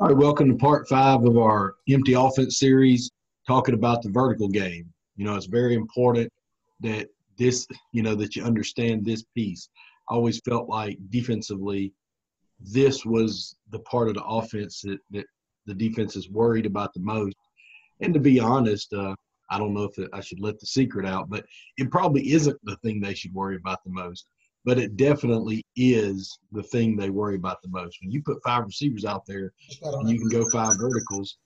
All right, welcome to part five of our empty offense series, talking about the vertical game. You know, it's very important that this, you know, that you understand this piece. I always felt like defensively, this was the part of the offense that, that the defense is worried about the most. And to be honest, uh, I don't know if I should let the secret out, but it probably isn't the thing they should worry about the most. But it definitely is the thing they worry about the most. When you put five receivers out there and you can go five verticals,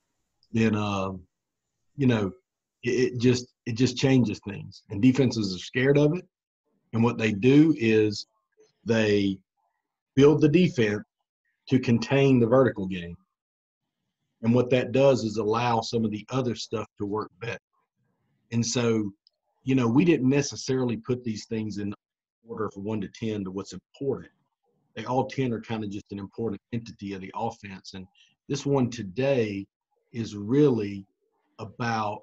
then um, you know it, it just it just changes things. And defenses are scared of it. And what they do is they build the defense to contain the vertical game. And what that does is allow some of the other stuff to work better. And so, you know, we didn't necessarily put these things in order from one to 10 to what's important. They all 10 are kind of just an important entity of the offense. And this one today is really about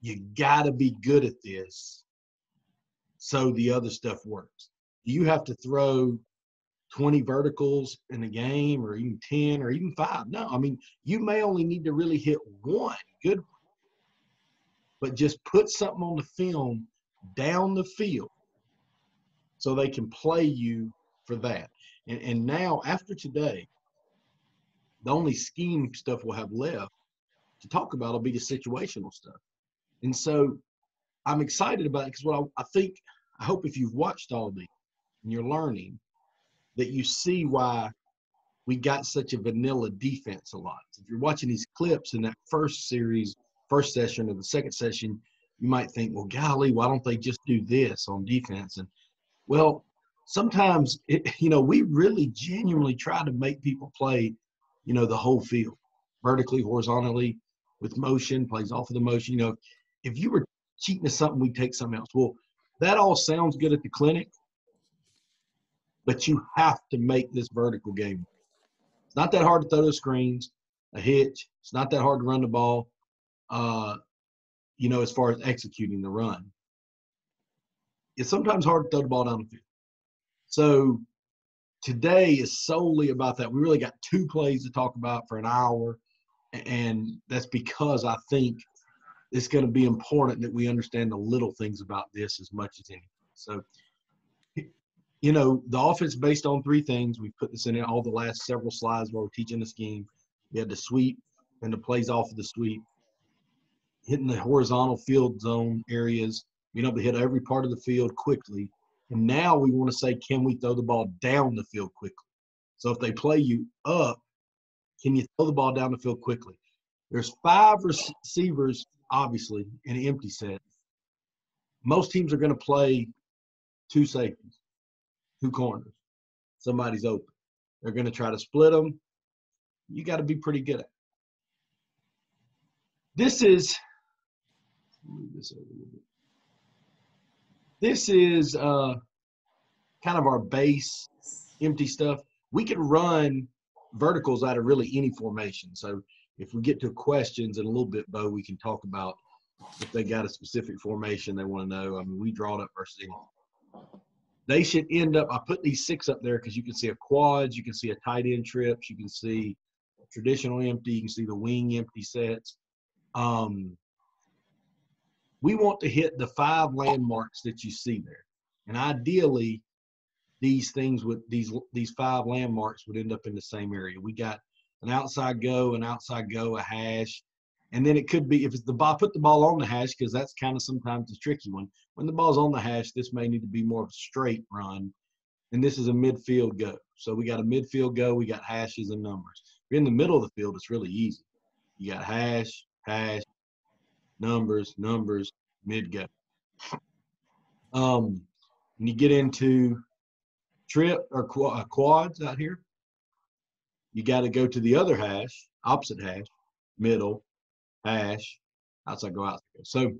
you got to be good at this so the other stuff works. You have to throw 20 verticals in a game or even 10 or even five. No, I mean, you may only need to really hit one good one but just put something on the film down the field so they can play you for that. And, and now, after today, the only scheme stuff we'll have left to talk about will be the situational stuff. And so I'm excited about it because what I, I think, I hope if you've watched all these and you're learning, that you see why we got such a vanilla defense a lot. If you're watching these clips in that first series first session or the second session, you might think, well, golly, why don't they just do this on defense? And well, sometimes it, you know we really genuinely try to make people play, you know, the whole field, vertically, horizontally, with motion, plays off of the motion. You know, if you were cheating at something, we'd take something else. Well, that all sounds good at the clinic, but you have to make this vertical game. It's not that hard to throw the screens, a hitch. It's not that hard to run the ball uh, you know, as far as executing the run. It's sometimes hard to throw the ball down the field. So today is solely about that. We really got two plays to talk about for an hour, and that's because I think it's going to be important that we understand the little things about this as much as anything. So, you know, the offense based on three things. We put this in all the last several slides while we're teaching the scheme. We had the sweep and the plays off of the sweep hitting the horizontal field zone areas, being able to hit every part of the field quickly. And now we want to say, can we throw the ball down the field quickly? So if they play you up, can you throw the ball down the field quickly? There's five receivers, obviously, in an empty set. Most teams are going to play two safeties, two corners. Somebody's open. They're going to try to split them. You got to be pretty good at it. This is move this over a little bit. This is uh, kind of our base empty stuff. We can run verticals out of really any formation. So if we get to questions in a little bit, Bo, we can talk about if they got a specific formation they want to know. I mean, we draw it up versus. They should end up. I put these six up there because you can see a quads, you can see a tight end trips, you can see traditional empty, you can see the wing empty sets. Um, we want to hit the five landmarks that you see there. And ideally, these things with these these five landmarks would end up in the same area. We got an outside go, an outside go, a hash, and then it could be if it's the ball, put the ball on the hash because that's kind of sometimes a tricky one. When the ball's on the hash, this may need to be more of a straight run, and this is a midfield go. So we got a midfield go, we got hashes and numbers. If you're in the middle of the field, it's really easy. You got hash, hash, numbers, numbers, mid go. Um, when you get into trip or uh, quads out here, you got to go to the other hash, opposite hash, middle, hash, outside go out. So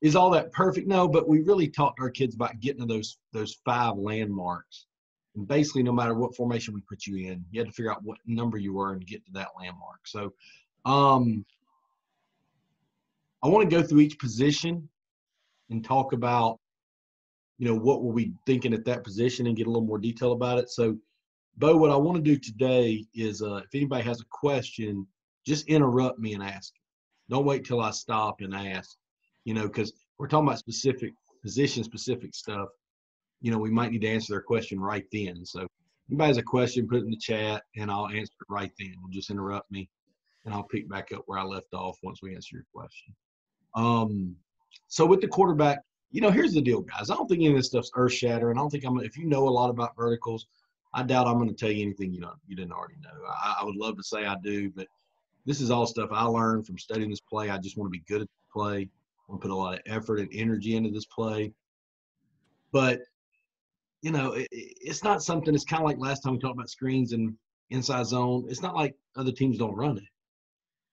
is all that perfect? No, but we really talked to our kids about getting to those those five landmarks. And basically, no matter what formation we put you in, you had to figure out what number you were and get to that landmark. So um, I want to go through each position and talk about, you know, what were we thinking at that position and get a little more detail about it. So Bo, what I want to do today is uh, if anybody has a question, just interrupt me and ask. Don't wait till I stop and ask, you know, because we're talking about specific position specific stuff. You know, we might need to answer their question right then. So, anybody has a question, put it in the chat and I'll answer it right then. Just interrupt me and I'll pick back up where I left off once we answer your question. Um, so, with the quarterback, you know, here's the deal, guys. I don't think any of this stuff's earth shattering. I don't think I'm, if you know a lot about verticals, I doubt I'm going to tell you anything you know you didn't already know. I, I, would love to say I do, but this is all stuff I learned from studying this play. I just want to be good at the play. I want to put a lot of effort and energy into this play. But you know, it, it's not something. It's kind of like last time we talked about screens and inside zone. It's not like other teams don't run it.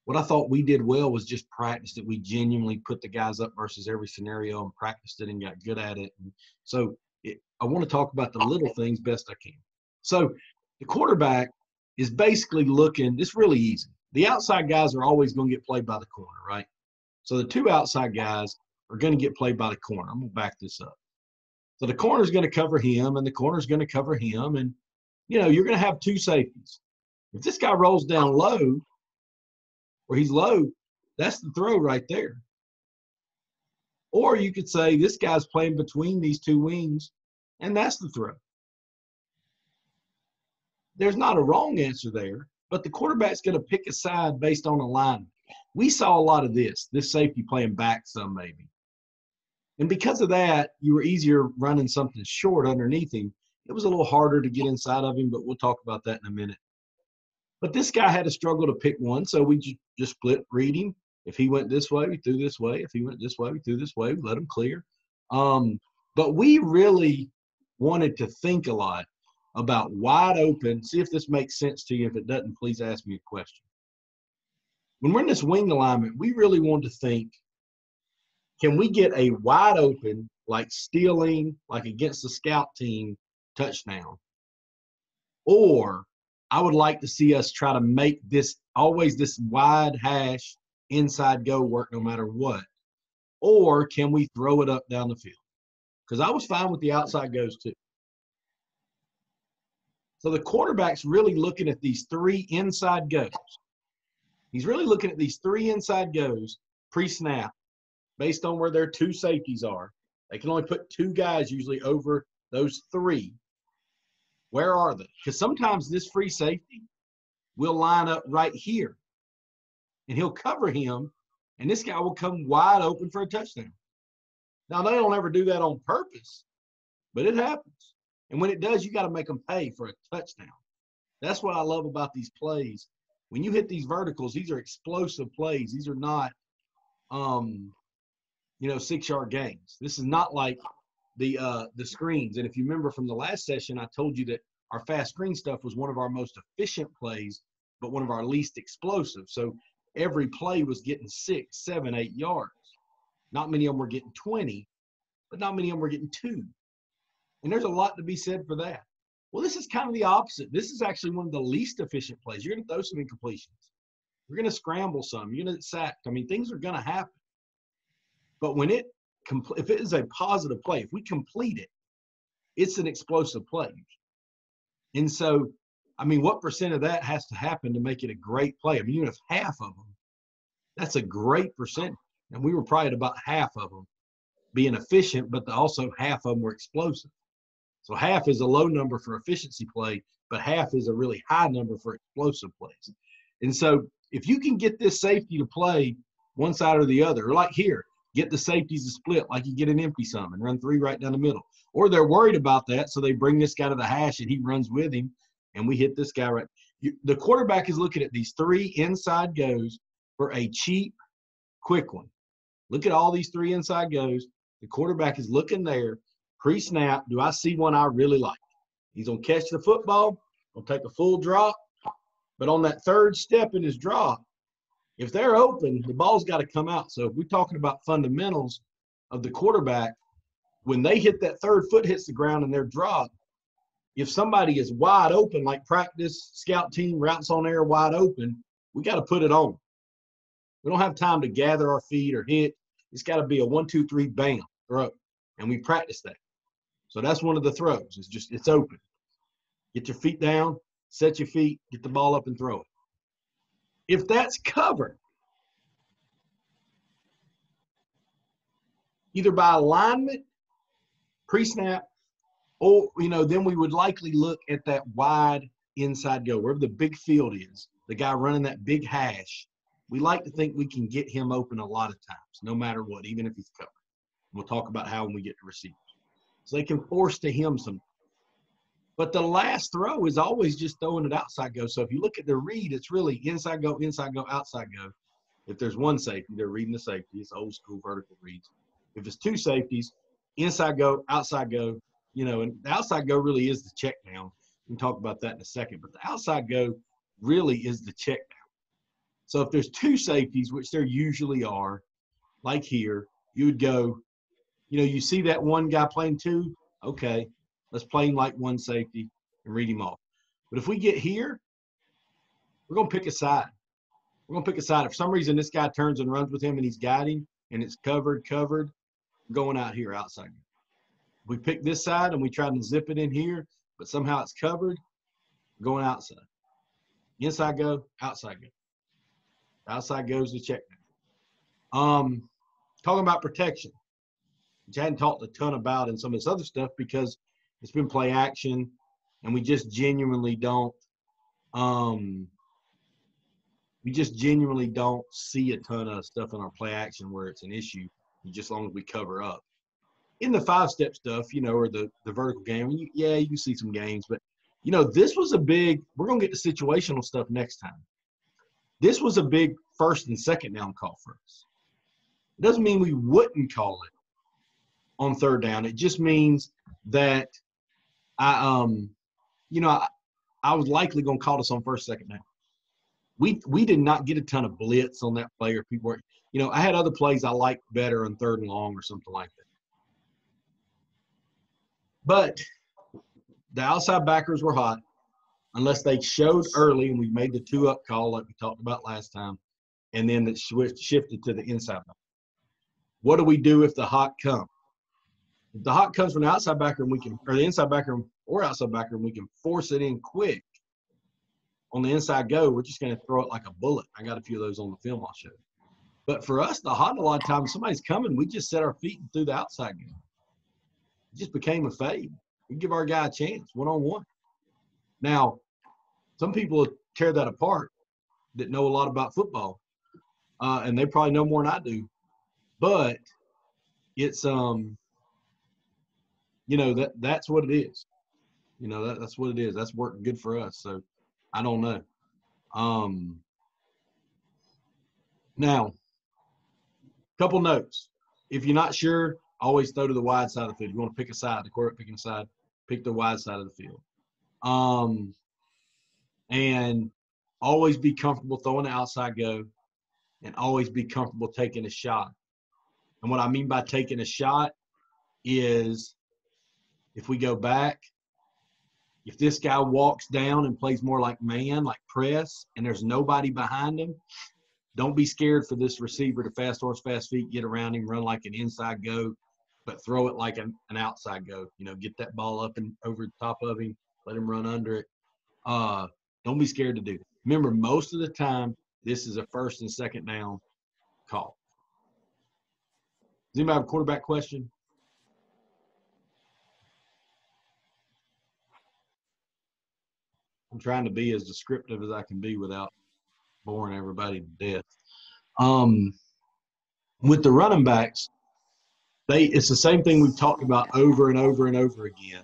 What I thought we did well was just practice that we genuinely put the guys up versus every scenario and practiced it and got good at it. And so it, I want to talk about the little things best I can. So the quarterback is basically looking, it's really easy. The outside guys are always going to get played by the corner, right? So the two outside guys are going to get played by the corner. I'm going to back this up. So the corner is going to cover him, and the corner is going to cover him. And, you know, you're going to have two safeties. If this guy rolls down low, or he's low, that's the throw right there. Or you could say this guy's playing between these two wings, and that's the throw there's not a wrong answer there, but the quarterback's going to pick a side based on alignment. We saw a lot of this, this safety playing back some maybe. And because of that, you were easier running something short underneath him. It was a little harder to get inside of him, but we'll talk about that in a minute. But this guy had a struggle to pick one, so we just split reading. If he went this way, we threw this way. If he went this way, we threw this way. We let him clear. Um, but we really wanted to think a lot about wide open. See if this makes sense to you. If it doesn't, please ask me a question. When we're in this wing alignment, we really want to think can we get a wide open, like stealing, like against the scout team, touchdown? Or I would like to see us try to make this always this wide hash inside go work no matter what. Or can we throw it up down the field? Because I was fine with the outside goes too. So the quarterback's really looking at these three inside goes. He's really looking at these three inside goes pre snap based on where their two safeties are. They can only put two guys usually over those three. Where are they? Because sometimes this free safety will line up right here and he'll cover him, and this guy will come wide open for a touchdown. Now, they don't ever do that on purpose, but it happens. And when it does, you got to make them pay for a touchdown. That's what I love about these plays. When you hit these verticals, these are explosive plays. These are not, um, you know, six-yard gains. This is not like the uh, the screens. And if you remember from the last session, I told you that our fast screen stuff was one of our most efficient plays, but one of our least explosive. So every play was getting six, seven, eight yards. Not many of them were getting 20, but not many of them were getting two. And there's a lot to be said for that. Well, this is kind of the opposite. This is actually one of the least efficient plays. You're going to throw some incompletions. You're going to scramble some. You're going to sacked. I mean, things are going to happen. But when it, if it is a positive play, if we complete it, it's an explosive play. And so, I mean, what percent of that has to happen to make it a great play? I mean, even if half of them, that's a great percent. And we were probably at about half of them being efficient, but also half of them were explosive. So half is a low number for efficiency play, but half is a really high number for explosive plays. And so if you can get this safety to play one side or the other, like here, get the safeties to split like you get an empty sum and run three right down the middle. Or they're worried about that, so they bring this guy to the hash and he runs with him, and we hit this guy right. You, the quarterback is looking at these three inside goes for a cheap, quick one. Look at all these three inside goes. The quarterback is looking there pre snap, do I see one I really like? He's going to catch the football, going to take a full drop. But on that third step in his drop, if they're open, the ball's got to come out. So if we're talking about fundamentals of the quarterback, when they hit that third foot hits the ground and they're dropped, if somebody is wide open, like practice, scout team, routes on air wide open, we got to put it on. We don't have time to gather our feet or hit. It's got to be a one, two, three, bam, throw. And we practice that. So that's one of the throws. It's just it's open. Get your feet down, set your feet, get the ball up and throw it. If that's covered, either by alignment, pre-snap, or you know, then we would likely look at that wide inside go, wherever the big field is, the guy running that big hash. We like to think we can get him open a lot of times, no matter what, even if he's covered. We'll talk about how when we get to receivers. So they can force to him some. But the last throw is always just throwing it outside go. So if you look at the read, it's really inside go, inside go, outside go. If there's one safety, they're reading the safety. It's old school vertical reads. If it's two safeties, inside go, outside go, you know, and the outside go really is the check down. We can talk about that in a second. But the outside go really is the check down. So if there's two safeties, which there usually are, like here, you would go, you know, you see that one guy playing two, okay, let's play him like one safety and read him off. But if we get here, we're going to pick a side. We're going to pick a side. If for some reason this guy turns and runs with him and he's guiding and it's covered, covered, going out here outside. We pick this side and we try to zip it in here, but somehow it's covered, going outside. Inside go, outside go. Outside goes the check. Um, talking about protection, which I hadn't talked a ton about in some of this other stuff because it's been play action, and we just genuinely don't. Um, we just genuinely don't see a ton of stuff in our play action where it's an issue, just as long as we cover up. In the five step stuff, you know, or the the vertical game, you, yeah, you see some games, but you know, this was a big. We're gonna get to situational stuff next time. This was a big first and second down call for us. It doesn't mean we wouldn't call it on third down. It just means that I um you know I, I was likely going to call this on first second down. We we did not get a ton of blitz on that player. people were you know I had other plays I liked better on third and long or something like that. But the outside backers were hot unless they showed early and we made the two up call like we talked about last time, and then it switched shifted to the inside. What do we do if the hot come? If the hot comes from the outside backer and we can, or the inside backer or outside backer, and we can force it in quick on the inside go, we're just going to throw it like a bullet. I got a few of those on the film I'll show you. But for us, the hot, a lot of times somebody's coming, we just set our feet and threw the outside go. It just became a fade. We give our guy a chance, one on one. Now, some people tear that apart that know a lot about football, uh, and they probably know more than I do. But it's um, you know that that's what it is. You know that that's what it is. That's worked good for us. So I don't know. Um, now, couple notes. If you're not sure, always throw to the wide side of the field. You want to pick a side, the quarterback picking a side, pick the wide side of the field. Um, and always be comfortable throwing the outside go and always be comfortable taking a shot. And what I mean by taking a shot is if we go back, if this guy walks down and plays more like man, like press, and there's nobody behind him, don't be scared for this receiver to fast horse, fast feet, get around him, run like an inside go, but throw it like an, an outside go. You know, get that ball up and over the top of him, let him run under it. Uh, don't be scared to do it. Remember, most of the time, this is a first and second down call. Does anybody have a quarterback question? I'm trying to be as descriptive as I can be without boring everybody to death. Um, with the running backs, they it's the same thing we've talked about over and over and over again.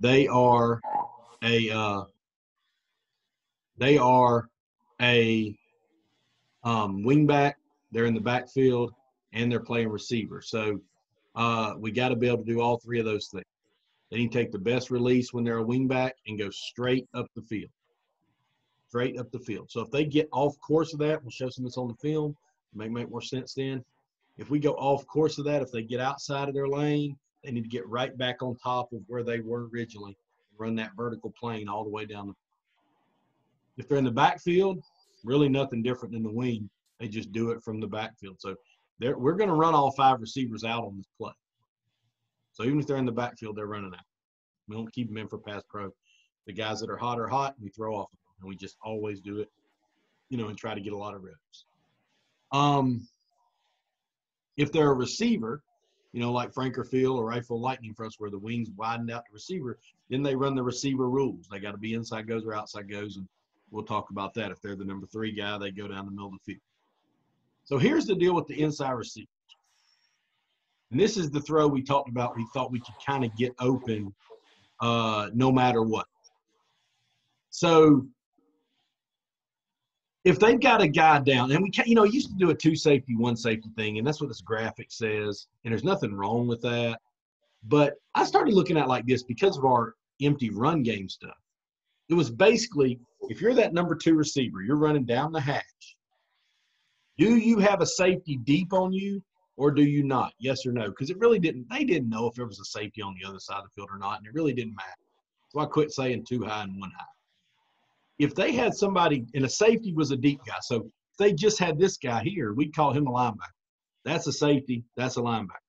They are a uh, they are a um, wingback. They're in the backfield and they're playing receiver. So uh, we got to be able to do all three of those things. They need to take the best release when they're a wingback and go straight up the field. Straight up the field. So if they get off course of that, we'll show some this on the film. It may make more sense then. If we go off course of that, if they get outside of their lane, they need to get right back on top of where they were originally. Run that vertical plane all the way down the if they're in the backfield, really nothing different than the wing. They just do it from the backfield. So we're going to run all five receivers out on this play. So even if they're in the backfield, they're running out. We don't keep them in for pass pro. The guys that are hot are hot, we throw off them. And we just always do it, you know, and try to get a lot of reps. Um, if they're a receiver, you know, like Frank or Phil or Rifle Lightning for us, where the wings widened out the receiver, then they run the receiver rules. They got to be inside goes or outside goes, and we'll talk about that. If they're the number three guy, they go down the middle of the field. So here's the deal with the inside receiver. And this is the throw we talked about. We thought we could kind of get open uh, no matter what. So if they've got a guy down, and we can, you know, used to do a two safety, one safety thing, and that's what this graphic says, and there's nothing wrong with that. But I started looking at like this because of our empty run game stuff. It was basically if you're that number two receiver, you're running down the hash. Do you have a safety deep on you or do you not? Yes or no? Because it really didn't, they didn't know if there was a safety on the other side of the field or not, and it really didn't matter. So I quit saying two high and one high. If they had somebody, and a safety was a deep guy, so if they just had this guy here, we'd call him a linebacker. That's a safety, that's a linebacker.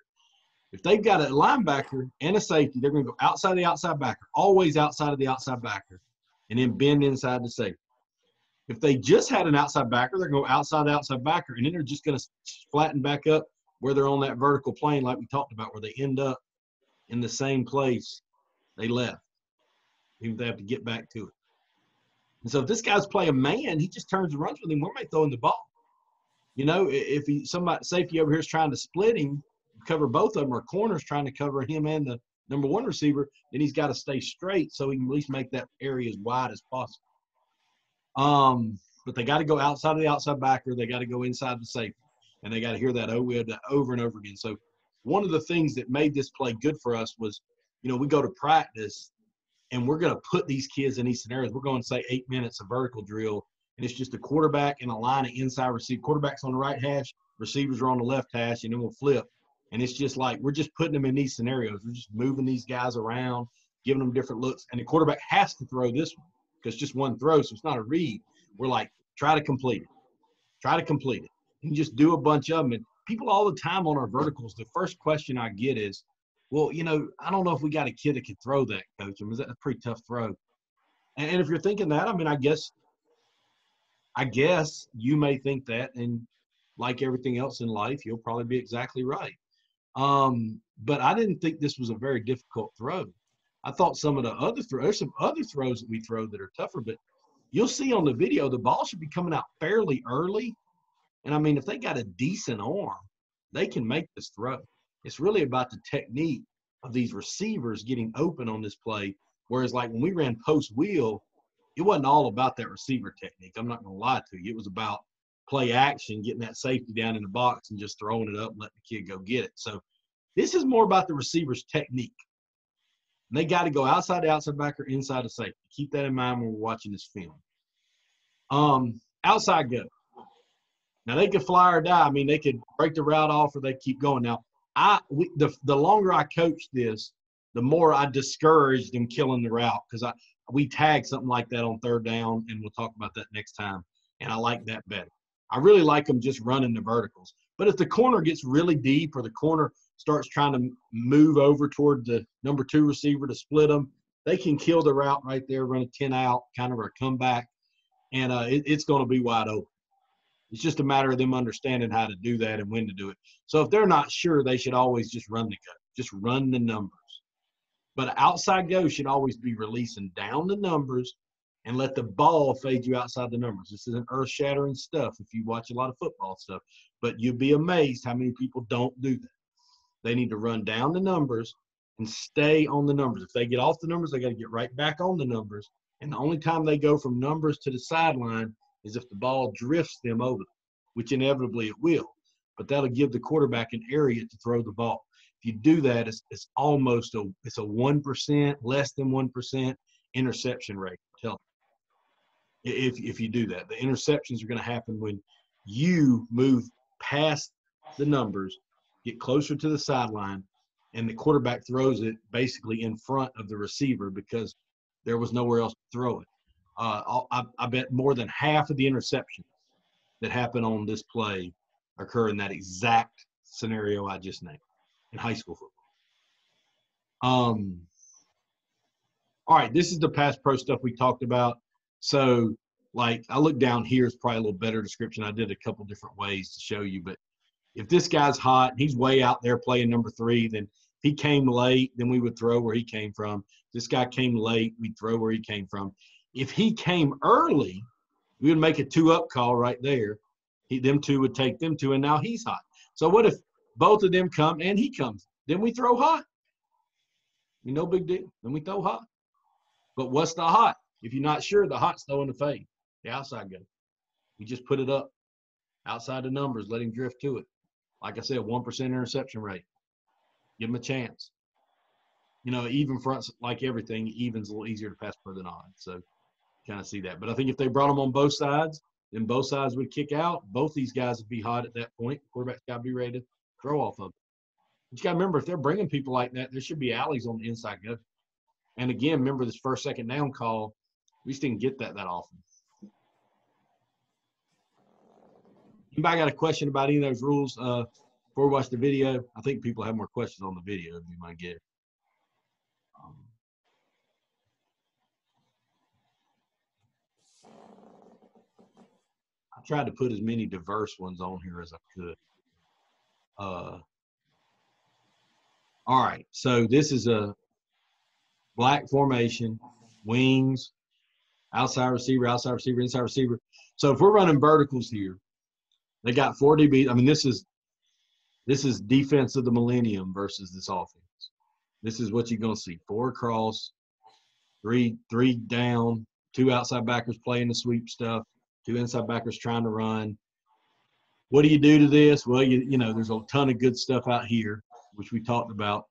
If they've got a linebacker and a safety, they're going to go outside the outside backer, always outside of the outside backer, and then bend inside the safety. If they just had an outside backer, they're going to go outside the outside backer, and then they're just going to flatten back up where they're on that vertical plane, like we talked about, where they end up in the same place they left. Even if they have to get back to it. And so if this guy's playing a man, he just turns and runs with him. Where am I throwing the ball? You know, if he somebody safety over here is trying to split him, cover both of them, or corners trying to cover him and the number one receiver, then he's got to stay straight so he can at least make that area as wide as possible. Um, but they got to go outside of the outside backer. They got to go inside the safety, and they got to hear that over and over again. So one of the things that made this play good for us was, you know, we go to practice and we're going to put these kids in these scenarios. We're going to say eight minutes of vertical drill, and it's just a quarterback and a line of inside receiver. Quarterbacks on the right hash, receivers are on the left hash, and then we'll flip. And it's just like we're just putting them in these scenarios. We're just moving these guys around, giving them different looks. And the quarterback has to throw this one because just one throw, so it's not a read. We're like, try to complete it. Try to complete it. And just do a bunch of them. And people all the time on our verticals, the first question I get is, well, you know, I don't know if we got a kid that can throw that, coach. I mean, that's a pretty tough throw. And if you're thinking that, I mean, I guess, I guess you may think that, and like everything else in life, you'll probably be exactly right. Um, but I didn't think this was a very difficult throw. I thought some of the other throws, there's some other throws that we throw that are tougher, but you'll see on the video the ball should be coming out fairly early. And I mean, if they got a decent arm, they can make this throw. It's really about the technique of these receivers getting open on this play. Whereas, like when we ran post wheel, it wasn't all about that receiver technique. I'm not going to lie to you. It was about play action, getting that safety down in the box and just throwing it up and letting the kid go get it. So this is more about the receiver's technique. And they got to go outside the outside backer, inside the safety. Keep that in mind when we're watching this film. Um, outside go. Now they could fly or die. I mean, they could break the route off or they keep going. Now, I we, the the longer I coached this, the more I discouraged them killing the route because I we tag something like that on third down, and we'll talk about that next time. And I like that better. I really like them just running the verticals. But if the corner gets really deep or the corner starts trying to move over toward the number two receiver to split them, they can kill the route right there, run a 10 out, kind of a comeback, and uh, it, it's going to be wide open. It's just a matter of them understanding how to do that and when to do it. So if they're not sure, they should always just run the go, just run the numbers. But outside go should always be releasing down the numbers and let the ball fade you outside the numbers. This isn't earth shattering stuff if you watch a lot of football stuff, but you'd be amazed how many people don't do that. They need to run down the numbers and stay on the numbers. If they get off the numbers, they got to get right back on the numbers. And the only time they go from numbers to the sideline is if the ball drifts them over, which inevitably it will. But that'll give the quarterback an area to throw the ball. If you do that, it's, it's almost a it's a one percent, less than one percent interception rate. Tell if if you do that. The interceptions are going to happen when you move past the numbers, get closer to the sideline, and the quarterback throws it basically in front of the receiver because there was nowhere else to throw it. Uh, I, I bet more than half of the interceptions that happen on this play occur in that exact scenario I just named in high school football. Um, All right, this is the pass pro stuff we talked about. So, like, I look down here is probably a little better description. I did a couple different ways to show you, but if this guy's hot, he's way out there playing number three, then he came late, then we would throw where he came from. This guy came late, we'd throw where he came from. If he came early, we would make a two up call right there. He, them two would take them two, and now he's hot. So what if both of them come and he comes? Then we throw hot. I mean, no big deal. Then we throw hot. But what's the hot? If you're not sure, the hot's throwing the fade. The outside go. We just put it up outside the numbers, let him drift to it. Like I said, 1% interception rate. Give him a chance. You know, even fronts, like everything, even's a little easier to pass pro than odd. So kind of see that. But I think if they brought them on both sides, then both sides would kick out. Both these guys would be hot at that point. Quarterback's got to be ready to throw off of. But you got to remember, if they're bringing people like that, there should be alleys on the inside go. And again, remember this first, second down call, we just didn't get that that often. Anybody got a question about any of those rules uh, before we watch the video? I think people have more questions on the video, if you might get. Tried to put as many diverse ones on here as I could. Uh, all right, so this is a black formation, wings, outside receiver, outside receiver, inside receiver. So if we're running verticals here, they got four DB. I mean, this is this is defense of the millennium versus this offense. This is what you're gonna see: four across, three three down, two outside backers playing the sweep stuff, two inside backers trying to run. What do you do to this? Well, you you know, there's a ton of good stuff out here, which we talked about.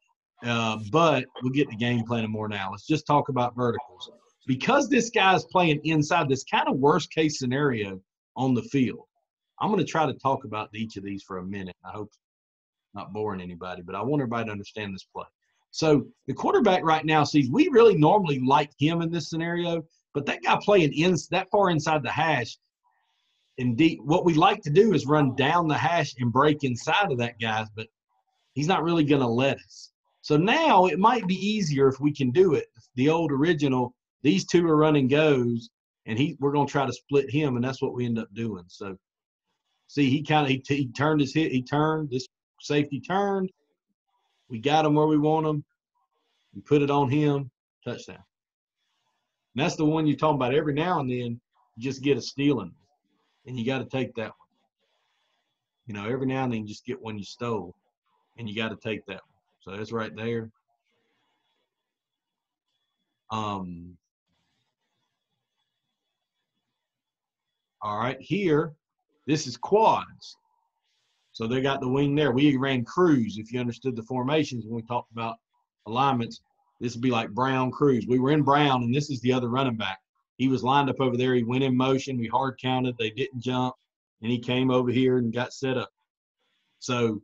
Uh, but we'll get the game planning more now. Let's just talk about verticals. Because this guy's playing inside this kind of worst case scenario on the field, I'm going to try to talk about each of these for a minute. I hope not boring anybody, but I want everybody to understand this play. So the quarterback right now sees we really normally like him in this scenario, but that guy playing in that far inside the hash, indeed, what we like to do is run down the hash and break inside of that guy, but he's not really going to let us. So now it might be easier if we can do it. The old original, these two are running goes, and he we're going to try to split him, and that's what we end up doing. So see, he kind of he, he turned his hit, he turned this safety turned. We got him where we want him. We put it on him, touchdown. And that's the one you're talking about. Every now and then, you just get a stealing, and you got to take that one. You know, every now and then, you just get one you stole, and you got to take that one. So that's right there. Um, all right, here, this is quads. So they got the wing there. We ran cruise, if you understood the formations when we talked about alignments. This would be like Brown cruise. We were in Brown, and this is the other running back. He was lined up over there. He went in motion. We hard counted. They didn't jump, and he came over here and got set up. So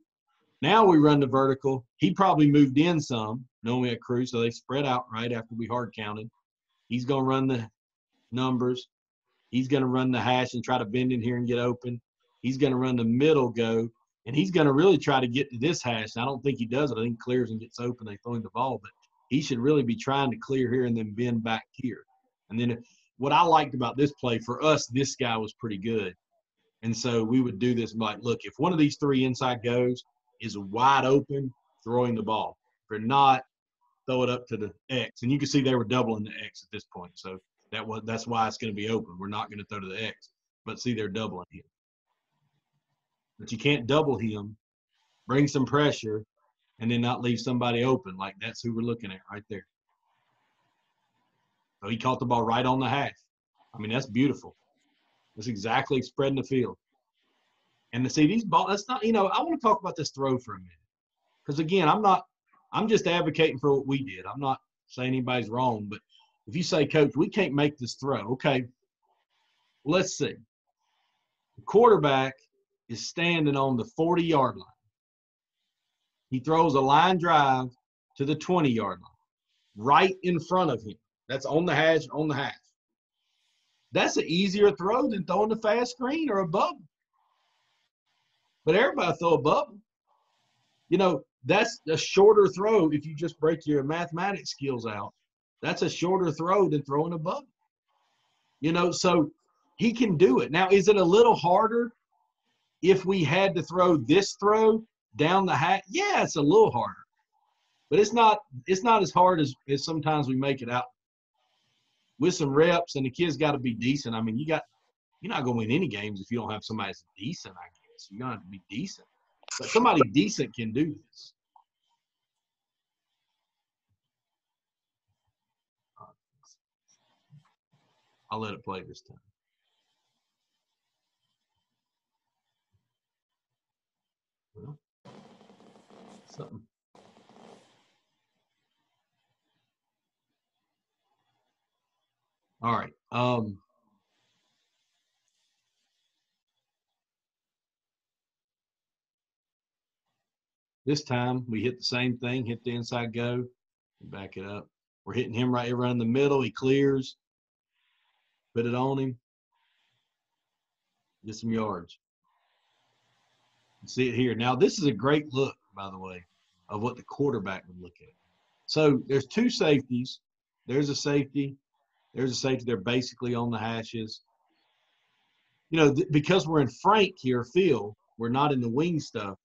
now we run the vertical. He probably moved in some, knowing we had crew, so they spread out right after we hard counted. He's going to run the numbers. He's going to run the hash and try to bend in here and get open. He's going to run the middle go, and he's going to really try to get to this hash. I don't think he does it. I think clears and gets open. They throw him the ball, but he should really be trying to clear here and then bend back here. And then if, what I liked about this play for us, this guy was pretty good. And so we would do this like, look, if one of these three inside goes, is wide open throwing the ball. If they're not, throw it up to the X. And you can see they were doubling the X at this point. So that was that's why it's going to be open. We're not going to throw to the X. But see, they're doubling him. But you can't double him, bring some pressure, and then not leave somebody open. Like that's who we're looking at right there. He caught the ball right on the half. I mean, that's beautiful. That's exactly spreading the field. And to see these balls, that's not, you know, I want to talk about this throw for a minute. Because again, I'm not, I'm just advocating for what we did. I'm not saying anybody's wrong, but if you say, coach, we can't make this throw, okay, let's see. The quarterback is standing on the 40 yard line. He throws a line drive to the 20 yard line, right in front of him. That's on the hash, on the hash. That's an easier throw than throwing the fast screen or a bubble. But everybody throw a bubble. You know, that's a shorter throw if you just break your mathematics skills out That's a shorter throw than throwing above. You know, so he can do it. Now, is it a little harder if we had to throw this throw down the hat? Yeah, it's a little harder. But it's not it's not as hard as, as sometimes we make it out. With some reps and the kids got to be decent. I mean, you got you're not going to win any games if you don't have somebody that's decent, I guess. You're going to have to be decent. But somebody decent can do this. I'll let it play this time. Well, something. All right. Um, this time we hit the same thing, hit the inside go, back it up. We're hitting him right around the middle. He clears. Put it on him. Get some yards. See it here. Now, this is a great look, by the way, of what the quarterback would look at. So there's two safeties. There's a safety. There's a safety. They're basically on the hashes. You know, th- because we're in Frank here, Phil, we're not in the wing stuff.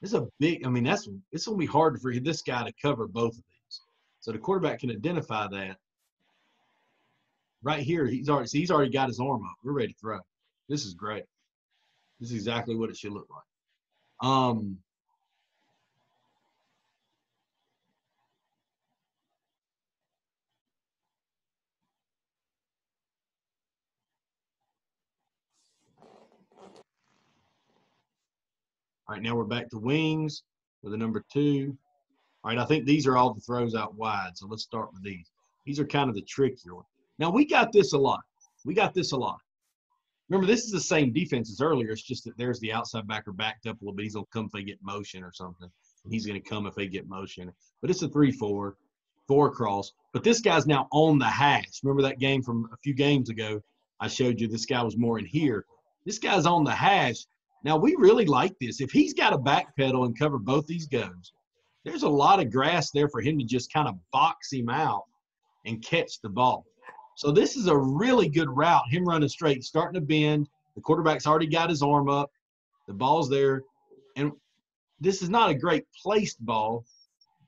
It's a big. I mean, that's it's gonna be hard for this guy to cover both of these. So the quarterback can identify that right here, he's already he's already got his arm up. We're ready to throw. This is great. This is exactly what it should look like. Um, All right, now we're back to wings with the number two. All right, I think these are all the throws out wide. So let's start with these. These are kind of the trickier. Now we got this a lot. We got this a lot. Remember, this is the same defense as earlier. It's just that there's the outside backer backed up a little bit. He's gonna come if they get motion or something. He's gonna come if they get motion. But it's a three-four, four cross. But this guy's now on the hash. Remember that game from a few games ago? I showed you this guy was more in here. This guy's on the hash. Now we really like this. If he's got a backpedal and cover both these goes, there's a lot of grass there for him to just kind of box him out and catch the ball. So this is a really good route, him running straight, starting to bend. The quarterback's already got his arm up. The ball's there. And this is not a great placed ball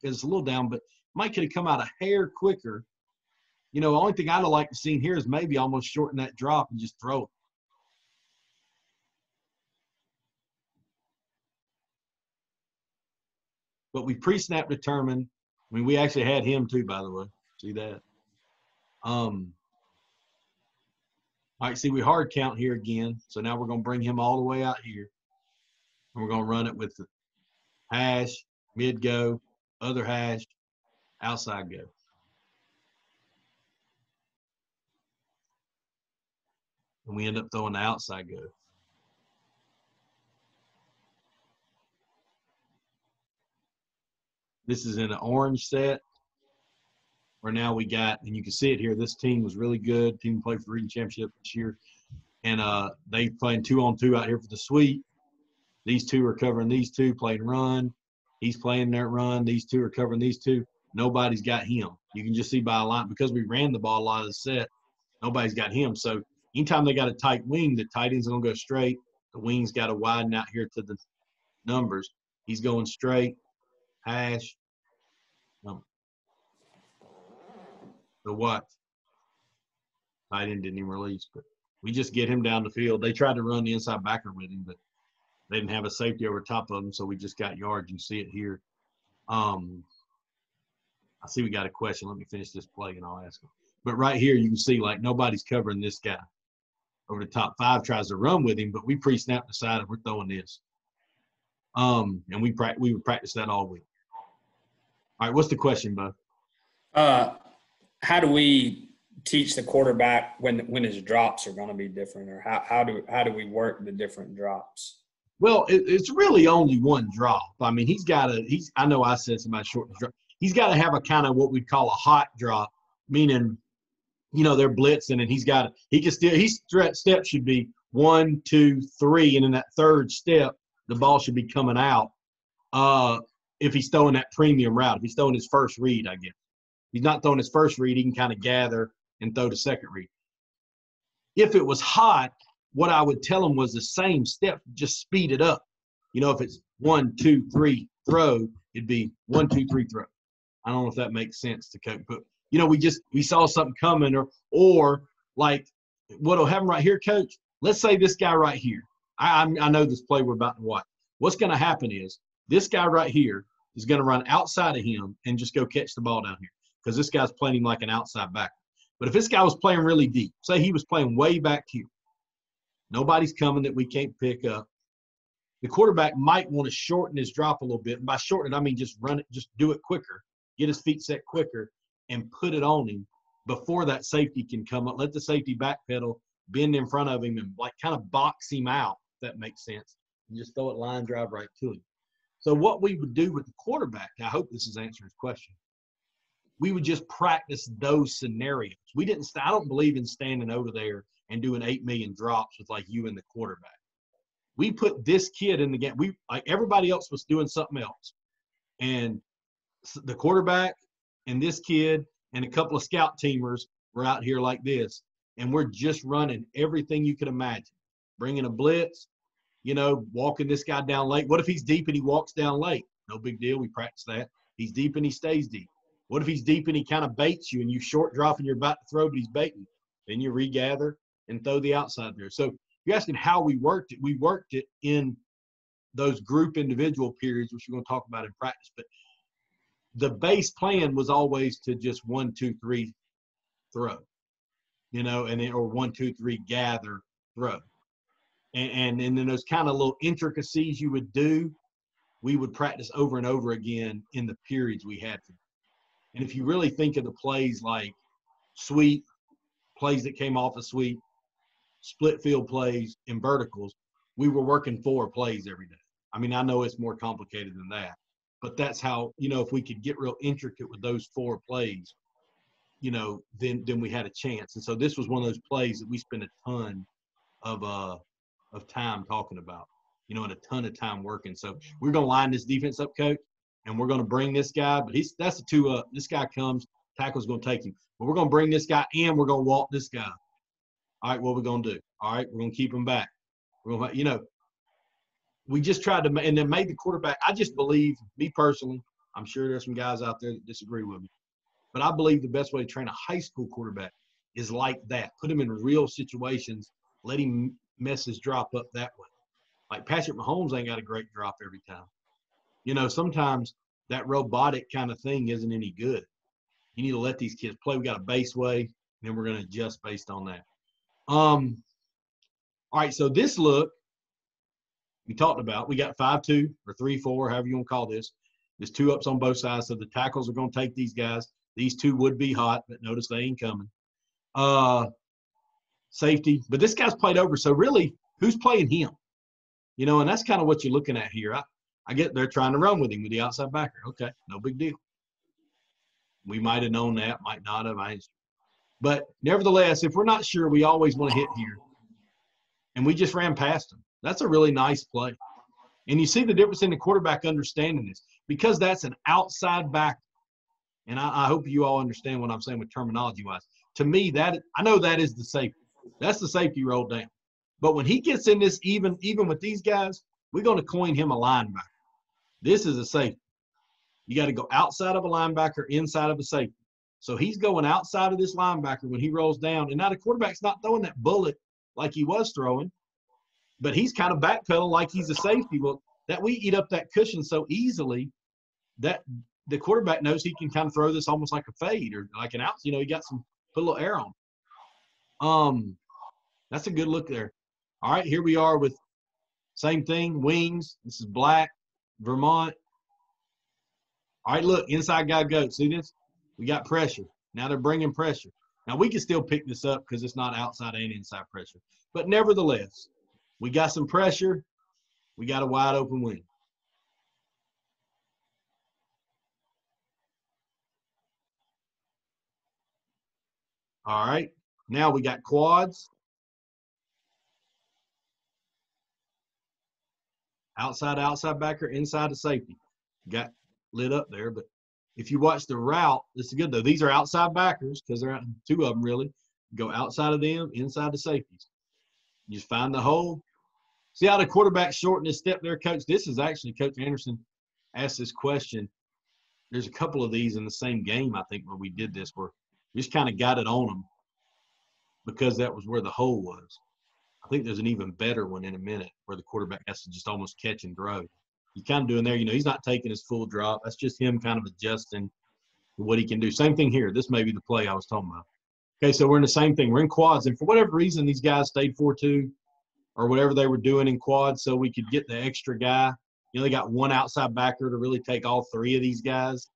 because it's a little down, but Mike could have come out a hair quicker. You know, the only thing I'd like to see here is maybe almost shorten that drop and just throw it. But we pre-snap determined. I mean, we actually had him too, by the way. See that? Um, all right, see, we hard count here again. So now we're going to bring him all the way out here. And we're going to run it with hash, mid go, other hash, outside go. And we end up throwing the outside go. This is in an orange set where now we got, and you can see it here, this team was really good. Team played for region championship this year. And uh, they playing two on two out here for the sweep. These two are covering these two, playing run. He's playing that run. These two are covering these two. Nobody's got him. You can just see by a line because we ran the ball a lot of the set. Nobody's got him. So anytime they got a tight wing, the tight end's gonna go straight. The wing's got to widen out here to the numbers. He's going straight, hash, the what? Tight end didn't even release, but we just get him down the field. They tried to run the inside backer with him, but they didn't have a safety over top of him, so we just got yards. You see it here. Um, I see we got a question. Let me finish this play and I'll ask him. But right here, you can see like nobody's covering this guy. Over the top five tries to run with him, but we pre-snap decided we're throwing this. Um, and we pra- we would practice that all week. All right, what's the question, Bo? Uh, how do we teach the quarterback when when his drops are going to be different, or how how do how do we work the different drops? Well, it, it's really only one drop. I mean, he's got a he's. I know I said somebody short drop. He's got to have a kind of what we'd call a hot drop, meaning, you know, they're blitzing and he's got he can still his step should be one, two, three, and in that third step, the ball should be coming out. Uh, if he's throwing that premium route, if he's throwing his first read, I guess he's not throwing his first read, he can kind of gather and throw the second read. If it was hot, what I would tell him was the same step, just speed it up. You know, if it's one, two, three, throw, it'd be one, two, three, throw. I don't know if that makes sense to coach, but you know, we just we saw something coming, or or like what'll happen right here, coach. Let's say this guy right here. I I know this play we're about to watch. What's going to happen is this guy right here is going to run outside of him and just go catch the ball down here because this guy's playing him like an outside back. But if this guy was playing really deep, say he was playing way back here, nobody's coming that we can't pick up. The quarterback might want to shorten his drop a little bit. And by shorten it, I mean just run it, just do it quicker, get his feet set quicker, and put it on him before that safety can come up. Let the safety backpedal, bend in front of him, and like kind of box him out, if that makes sense. And just throw it line drive right to him. So what we would do with the quarterback, I hope this is answering his question. We would just practice those scenarios. We didn't. I don't believe in standing over there and doing eight million drops with like you and the quarterback. We put this kid in the game. We like everybody else was doing something else, and the quarterback and this kid and a couple of scout teamers were out here like this, and we're just running everything you could imagine, bringing a blitz, you know, walking this guy down late. What if he's deep and he walks down late? No big deal. We practice that. He's deep and he stays deep. What if he's deep and he kind of baits you and you short drop and you're about to throw, but he's baiting? Then you regather and throw the outside there. So you're asking how we worked it. We worked it in those group individual periods, which we're going to talk about in practice. But the base plan was always to just one, two, three, throw, you know, and then or one, two, three, gather, throw and, and, and then those kind of little intricacies you would do, we would practice over and over again in the periods we had to. And if you really think of the plays like sweep, plays that came off a sweep, split field plays, and verticals, we were working four plays every day. I mean, I know it's more complicated than that, but that's how you know if we could get real intricate with those four plays, you know, then then we had a chance. And so this was one of those plays that we spent a ton of uh of time talking about, you know, and a ton of time working. So we're going to line this defense up, coach, and we're going to bring this guy. But he's that's the two up. This guy comes, tackle's going to take him. But we're going to bring this guy and we're going to walk this guy. All right, what are we going to do? All right, we're going to keep him back. We're going to, you know, we just tried to, and then made the quarterback. I just believe, me personally, I'm sure there's some guys out there that disagree with me, but I believe the best way to train a high school quarterback is like that. Put him in real situations, let him messes drop up that way. Like Patrick Mahomes ain't got a great drop every time. You know, sometimes that robotic kind of thing isn't any good. You need to let these kids play. We got a base way, and then we're going to adjust based on that. Um, all right, so this look we talked about, we got five two or three four, however you want to call this. There's two ups on both sides, so the tackles are going to take these guys. These two would be hot, but notice they ain't coming. Uh, safety. But this guy's played over. So really, who's playing him? You know, and that's kind of what you're looking at here. I, I get they're trying to run with him with the outside backer. Okay, no big deal. We might have known that, might not have. I, but nevertheless, if we're not sure, we always want to hit here. And we just ran past him. That's a really nice play. And you see the difference in the quarterback understanding this because that's an outside back. And I, I hope you all understand what I'm saying with terminology wise. To me, that I know that is the safety. That's the safety roll down. But when he gets in this, even even with these guys, we're going to coin him a linebacker. This is a safety. You got to go outside of a linebacker, inside of a safety. So he's going outside of this linebacker when he rolls down. And now the quarterback's not throwing that bullet like he was throwing, but he's kind of backpedaling like he's a safety. Well, that we eat up that cushion so easily that the quarterback knows he can kind of throw this almost like a fade or like an out. You know, he got some put a little air on. Um, that's a good look there. All right, here we are with same thing, wings. This is black, Vermont. All right, look, inside guy go. See this? We got pressure. Now they're bringing pressure. Now we can still pick this up because it's not outside and inside pressure. But nevertheless, we got some pressure. We got a wide open wing. All right. Now we got quads. Outside, outside backer, inside the safety. Got lit up there, but if you watch the route, this is good though. These are outside backers because they're two of them really. Go outside of them, inside the safeties. You just find the hole. See how the quarterback shortened his step there, coach? This is actually Coach Anderson asked this question. There's a couple of these in the same game, I think, where we did this, where we just kind of got it on them because that was where the hole was. I think there's an even better one in a minute where the quarterback has to just almost catch and throw. He's kind of doing there, you know, he's not taking his full drop. That's just him kind of adjusting what he can do. Same thing here. This may be the play I was talking about. Okay, so we're in the same thing. We're in quads, and for whatever reason, these guys stayed 4 2 or whatever they were doing in quads so we could get the extra guy. You know, they got one outside backer to really take all three of these guys.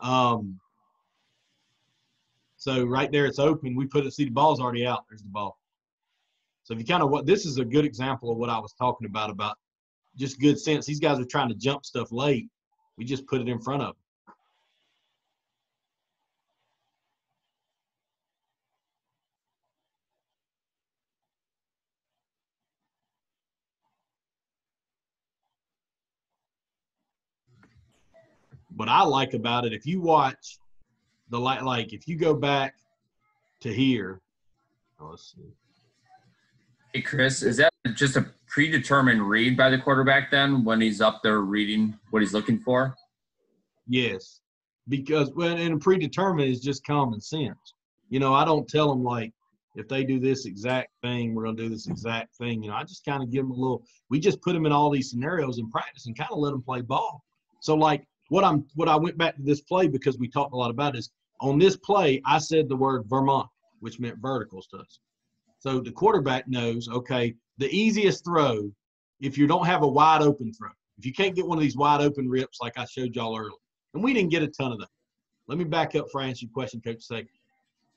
Um, so right there, it's open. We put it. See, the ball's already out. There's the ball. So if you kind of what this is a good example of what I was talking about about just good sense. These guys are trying to jump stuff late. We just put it in front of them. what I like about it, if you watch the like, like if you go back to here, oh, let's see. Hey, Chris, is that just a predetermined read by the quarterback then when he's up there reading what he's looking for? Yes, because when and predetermined is just common sense. You know, I don't tell them like if they do this exact thing, we're gonna do this exact thing. You know, I just kind of give them a little. We just put them in all these scenarios in practice and kind of let them play ball. So like what I'm what I went back to this play because we talked a lot about is on this play I said the word Vermont, which meant verticals to us. So the quarterback knows, okay, the easiest throw, if you don't have a wide open throw, if you can't get one of these wide open rips like I showed y'all earlier, and we didn't get a ton of them. Let me back up for answer your question, Coach. Say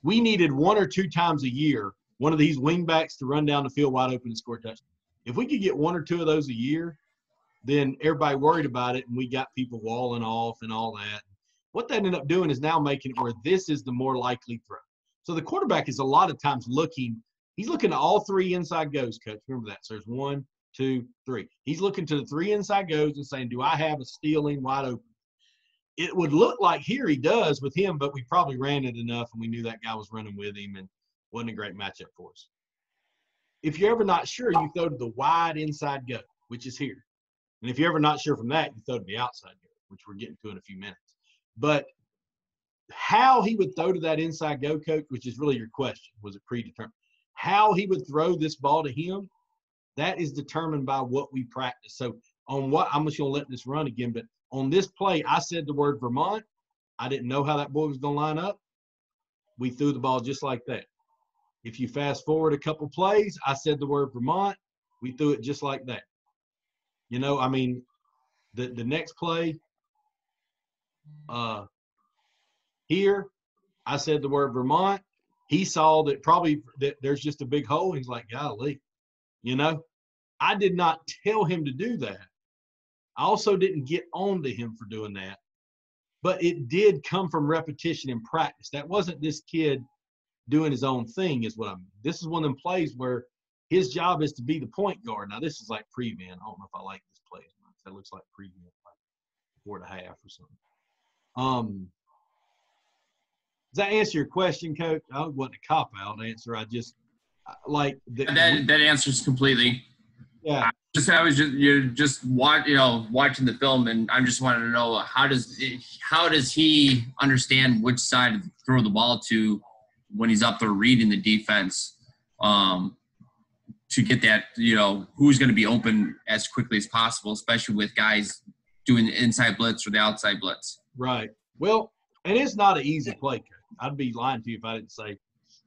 we needed one or two times a year one of these wingbacks to run down the field wide open and score a touchdown. If we could get one or two of those a year, then everybody worried about it and we got people walling off and all that. What that ended up doing is now making it where this is the more likely throw. So the quarterback is a lot of times looking, he's looking at all three inside goes, coach. Remember that. So there's one, two, three. He's looking to the three inside goes and saying, Do I have a stealing wide open? It would look like here he does with him, but we probably ran it enough and we knew that guy was running with him and wasn't a great matchup for us. If you're ever not sure, you throw to the wide inside go, which is here. And if you're ever not sure from that, you throw to the outside go, which we're getting to in a few minutes. But how he would throw to that inside go coach, which is really your question, was it predetermined? How he would throw this ball to him, that is determined by what we practice. So on what I'm just gonna let this run again, but on this play, I said the word Vermont. I didn't know how that boy was gonna line up. We threw the ball just like that. If you fast forward a couple plays, I said the word Vermont. We threw it just like that. You know, I mean, the the next play, uh, here, I said the word Vermont. He saw that probably that there's just a big hole. He's like, golly, you know, I did not tell him to do that. I also didn't get on to him for doing that, but it did come from repetition and practice. That wasn't this kid doing his own thing, is what I'm. This is one of them plays where his job is to be the point guard. Now this is like prevent. I don't know if I like this play. That looks like prevent, like four and a half or something. Um, does that answer your question, Coach? I wasn't a cop out answer. I just like the, that. That answers completely. Yeah. I just I was just you're just watch you know watching the film, and I'm just wanting to know how does how does he understand which side to throw the ball to when he's up there reading the defense. Um, to get that, you know, who's going to be open as quickly as possible, especially with guys doing the inside blitz or the outside blitz. Right. Well, and it's not an easy play. I'd be lying to you if I didn't say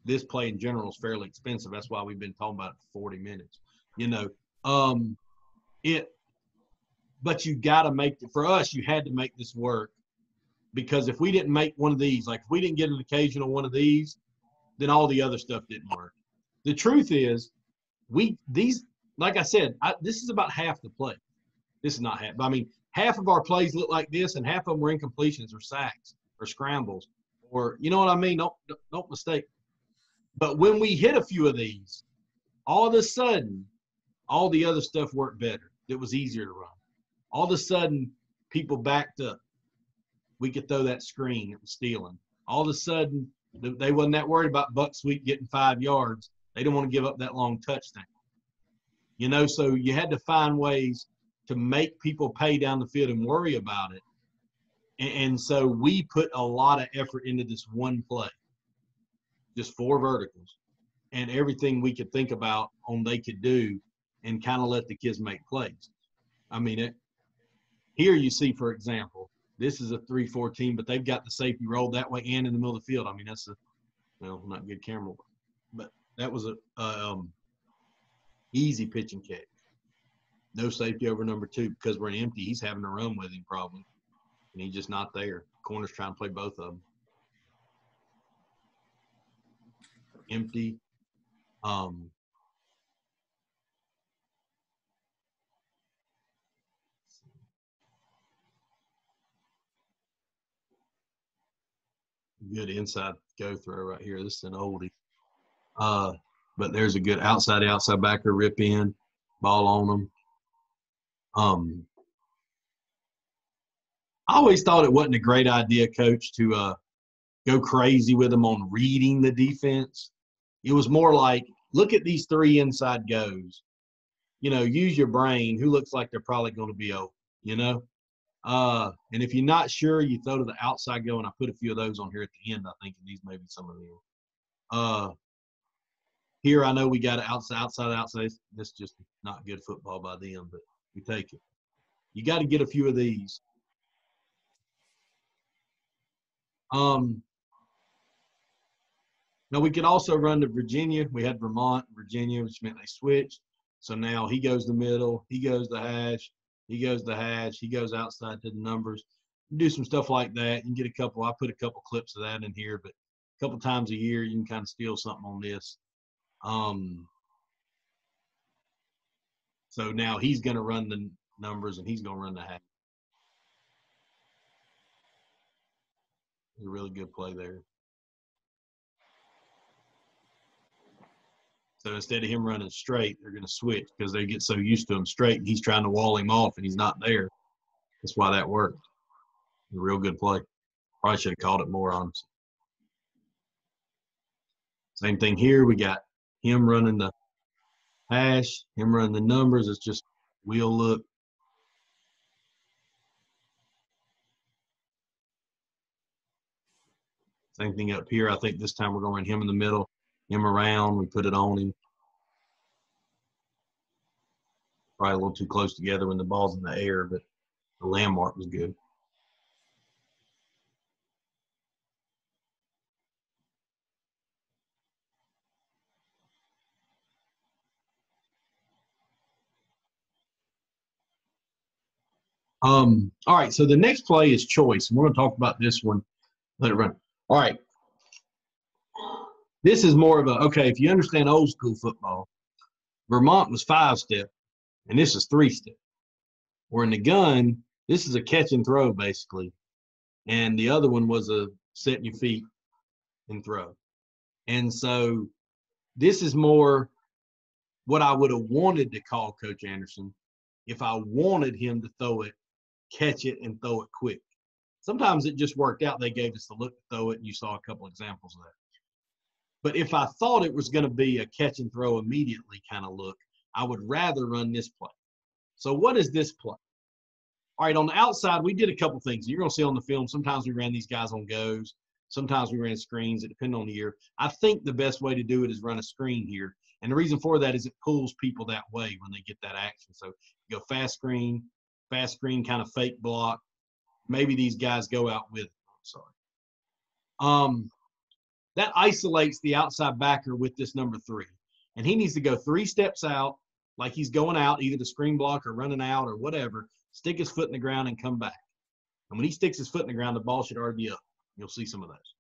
this play in general is fairly expensive. That's why we've been talking about it for 40 minutes. You know, um, it, but you got to make it for us. You had to make this work because if we didn't make one of these, like if we didn't get an occasional one of these, then all the other stuff didn't work. The truth is, we these like I said, I, this is about half the play. This is not half. I mean, half of our plays look like this, and half of them were incompletions or sacks or scrambles or you know what I mean. Don't don't mistake. But when we hit a few of these, all of a sudden, all the other stuff worked better. It was easier to run. All of a sudden, people backed up. we could throw that screen. It was stealing. All of a sudden, they wasn't that worried about Buck Sweep getting five yards. They didn't want to give up that long touchdown. You know, so you had to find ways to make people pay down the field and worry about it. And, so we put a lot of effort into this one play, just four verticals, and everything we could think about on they could do, and kind of let the kids make plays. I mean, it, here you see, for example, this is a 3 4 team, but they've got the safety rolled that way and in the middle of the field. I mean, that's a, well, not good camera, but that was a, a um, easy pitch and catch. No safety over number two because we're empty. He's having to run with him probably, and he's just not there. Corner's trying to play both of them. Empty. Um, good inside go throw right here. This is an oldie. Uh, but there's a good outside outside backer rip in, ball on them. Um, I always thought it wasn't a great idea, coach, to uh, go crazy with them on reading the defense. It was more like, look at these three inside goes. You know, use your brain. Who looks like they're probably going to be open, you know? Uh, and if you're not sure, you throw to the outside go, and I put a few of those on here at the end. I think and these may be some of them. Uh, here I know we got outside, outside, outside. This just not good football by them, but we take it. You got to get a few of these. Um, now we could also run to Virginia. We had Vermont, Virginia, which meant they switched. So now he goes the middle, he goes the hash, he goes the hash, he goes outside to the numbers. Do some stuff like that. You can get a couple. I put a couple clips of that in here, but a couple times a year you can kind of steal something on this. Um, so now he's going to run the numbers and he's going to run the hash. a really good play there. So instead of him running straight, they're going to switch because they get so used to him straight. He's trying to wall him off and he's not there. That's why that worked. A real good play. Probably should have called it more, honestly. Same thing here. We got him running the hash, him running the numbers. It's just wheel look. Same thing up here. I think this time we're going to him in the middle, him around. We put it on him. Probably a little too close together when the ball's in the air, but the landmark was good. Um, all right, so the next play is choice. And we're going to talk about this one. Let it run. All right. This is more of a okay, if you understand old school football, Vermont was five step, and this is three step. Where in the gun, this is a catch and throw basically. And the other one was a setting your feet and throw. And so this is more what I would have wanted to call Coach Anderson if I wanted him to throw it catch it and throw it quick. Sometimes it just worked out. They gave us the look to throw it, and you saw a couple examples of that. But if I thought it was going to be a catch and throw immediately kind of look, I would rather run this play. So what is this play? All right, on the outside, we did a couple things. You're going to see on the film, sometimes we ran these guys on goes. Sometimes we ran screens. It depends on the year. I think the best way to do it is run a screen here. And the reason for that is it pulls people that way when they get that action. So you go fast screen, fast screen kind of fake block. Maybe these guys go out with it. Sorry. Um, that isolates the outside backer with this number three. And he needs to go three steps out, like he's going out, either to screen block or running out or whatever, stick his foot in the ground and come back. And when he sticks his foot in the ground, the ball should already be up. You'll see some of those.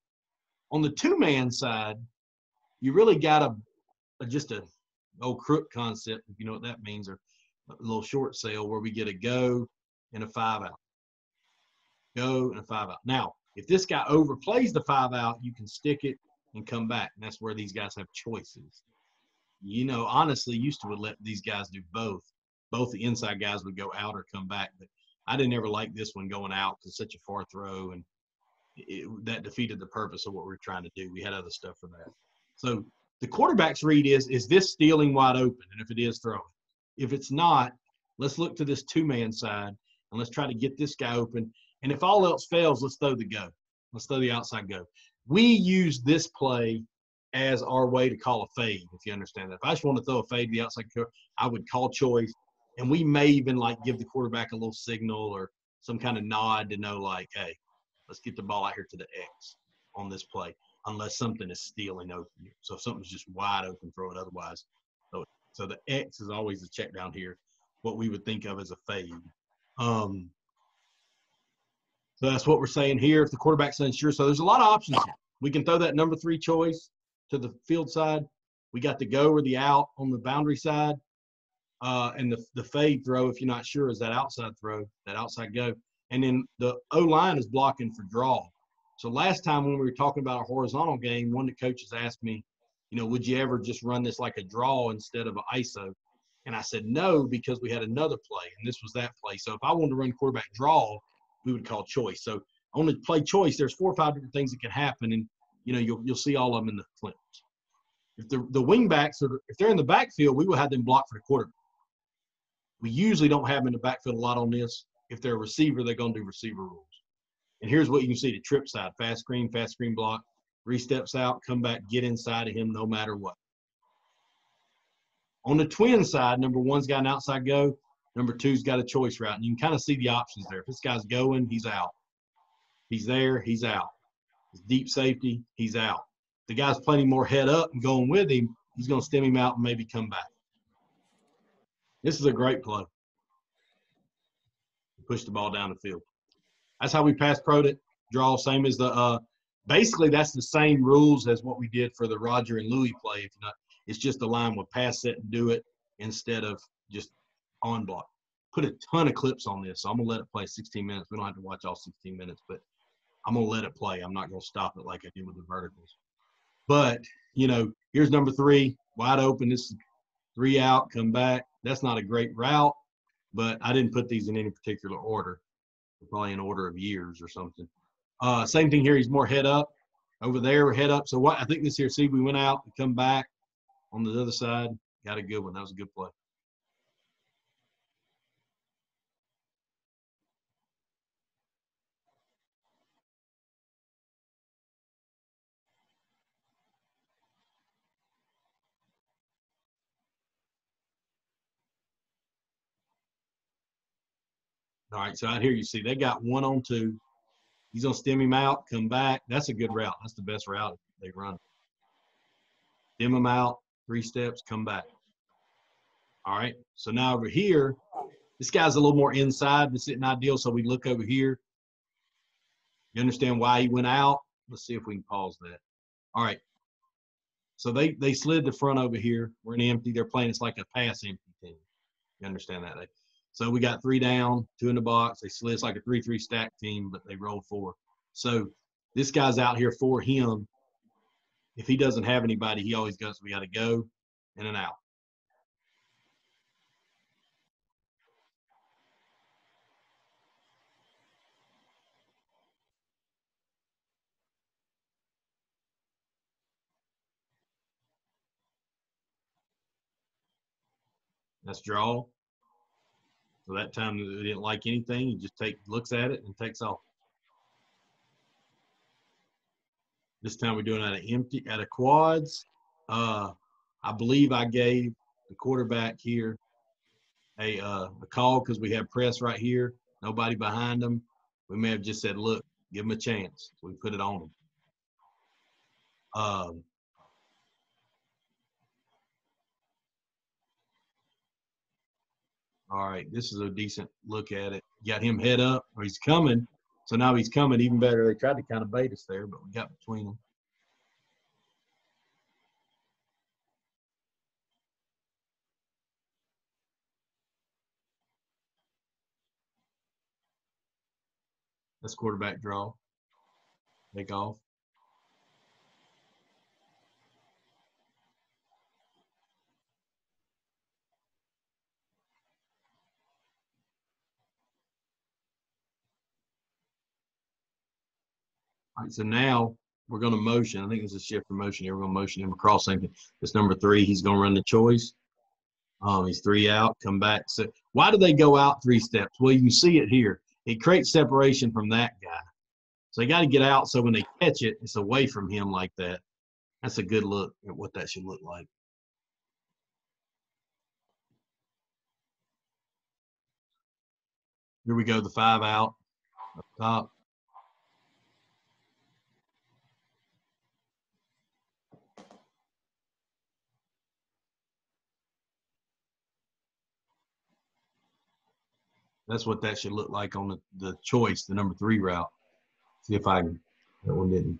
On the two man side, you really got a, a just a old crook concept, if you know what that means, or little short sale where we get a go and a five out. Go and a five out. Now, if this guy overplays the five out, you can stick it and come back. And that's where these guys have choices. You know, honestly, used to would let these guys do both. Both the inside guys would go out or come back. But I didn't ever like this one going out because such a far throw. And it, that defeated the purpose of what we are trying to do. We had other stuff for that. So the quarterback's read is is this stealing wide open, and if it is, throw it. If it's not, let's look to this two man side and let's try to get this guy open. And if all else fails, let's throw the go. Let's throw the outside go. We use this play as our way to call a fade, if you understand that. If I just want to throw a fade to the outside, I would call choice, and we may even like give the quarterback a little signal or some kind of nod to know, like, hey, let's get the ball out here to the X on this play, unless something is stealing open. So if something's just wide open, throw it. Otherwise. So the X is always a check down here, what we would think of as a fade. Um, so that's what we're saying here. If the quarterback's unsure, so there's a lot of options. We can throw that number three choice to the field side. We got the go or the out on the boundary side. Uh, and the, the fade throw, if you're not sure, is that outside throw, that outside go. And then the O line is blocking for draw. So last time when we were talking about a horizontal game, one of the coaches asked me, you know, would you ever just run this like a draw instead of an ISO? And I said no because we had another play, and this was that play. So if I wanted to run quarterback draw, we would call choice. So on the play choice, there's four or five different things that can happen, and you know you'll you'll see all of them in the clips. If the the wing backs are if they're in the backfield, we will have them block for the quarterback. We usually don't have them in the backfield a lot on this. If they're a receiver, they're going to do receiver rules. And here's what you can see: the trip side, fast screen, fast screen block, three steps out, come back, get inside of him no matter what. On the twin side, number one's got an outside go, number two's got a choice route. And you can kind of see the options there. If this guy's going, he's out. He's there, he's out. deep safety, he's out. The guy's playing more head up and going with him, he's going to stem him out and maybe come back. This is a great play. Push the ball down the field. That's how we pass pro it. Draw same as the uh, basically that's the same rules as what we did for the Roger and Louis play. If not, it's just a line with pass set and do it instead of just on block. Put a ton of clips on this, so I'm gonna let it play 16 minutes. We don't have to watch all 16 minutes, but I'm gonna let it play. I'm not gonna stop it like I did with the verticals. But you know, here's number three, wide open. This is three out, come back. That's not a great route, but I didn't put these in any particular order. probably in order of years or something. Uh, same thing here. He's more head up. Over there, head up. So what I think this here, see, we went out, and come back on the other side. Got a good one. That was a good play. All right, so out here you see they got one on two. He's gonna stem him out, come back. That's a good route. That's the best route they run. Stem him out, three steps, come back. All right. So now over here, this guy's a little more inside. This isn't ideal. So we look over here. You understand why he went out? Let's see if we can pause that. All right. So they they slid the front over here. We're in empty. They're playing. It's like a pass empty thing. You understand that? So we got three down, two in the box. They slid. It's like a three-three stack team, but they rolled four. So this guy's out here for him. If he doesn't have anybody, he always goes. We got to go in and out. That's draw. So that time they didn't like anything. He just take looks at it and takes off. This time we're doing at an empty at a quads. Uh, I believe I gave the quarterback here a uh, a call because we have press right here, nobody behind them. We may have just said, "Look, give him a chance." We put it on him. Um, all right, this is a decent look at it. Got him head up, or he's coming. So now he's coming even better. They tried to kind of bait us there, but we got between them. That's quarterback draw. Take off. Right, so now we're going to motion. I think it's a shift in motion here. We're going to motion him across. It's number three. He's going to run the choice. Um, he's three out. Come back. So why do they go out three steps? Well, you see it here. It creates separation from that guy. So they got to get out. So when they catch it, it's away from him like that. That's a good look at what that should look like. Here we go. The five out up top. That's what that should look like on the, the choice, the number three route. See if I that one didn't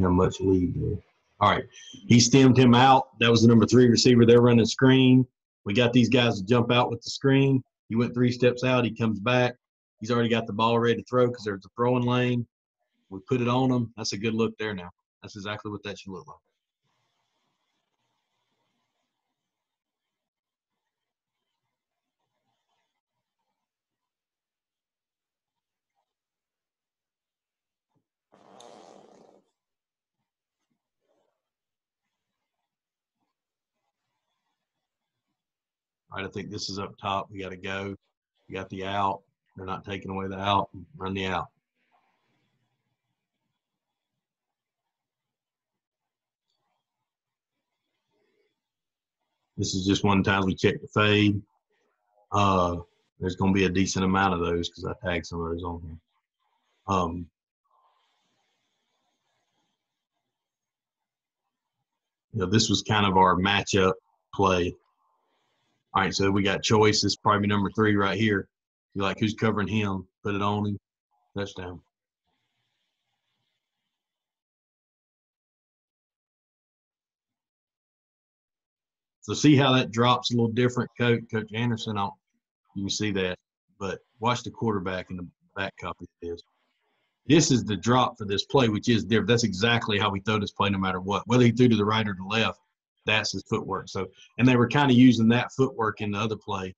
have much lead there. All right. He stemmed him out. That was the number three receiver. They're running screen. We got these guys to jump out with the screen. He went three steps out. He comes back. He's already got the ball ready to throw because there's a throwing lane. We put it on him. That's a good look there now. That's exactly what that should look like. Right, I think this is up top. We got to go. We got the out. They're not taking away the out. Run the out. This is just one time we check the fade. Uh, there's going to be a decent amount of those because I tagged some of those on here. Um, you know, this was kind of our matchup play. All right, so we got choice. Is probably number three right here. You're like who's covering him? Put it on him. Touchdown. So see how that drops a little different, Coach Coach Anderson. I'll, you can see that, but watch the quarterback in the back copy of this. This is the drop for this play, which is different. That's exactly how we throw this play, no matter what. Whether he threw to the right or the left, that's his footwork. So, and they were kind of using that footwork in the other play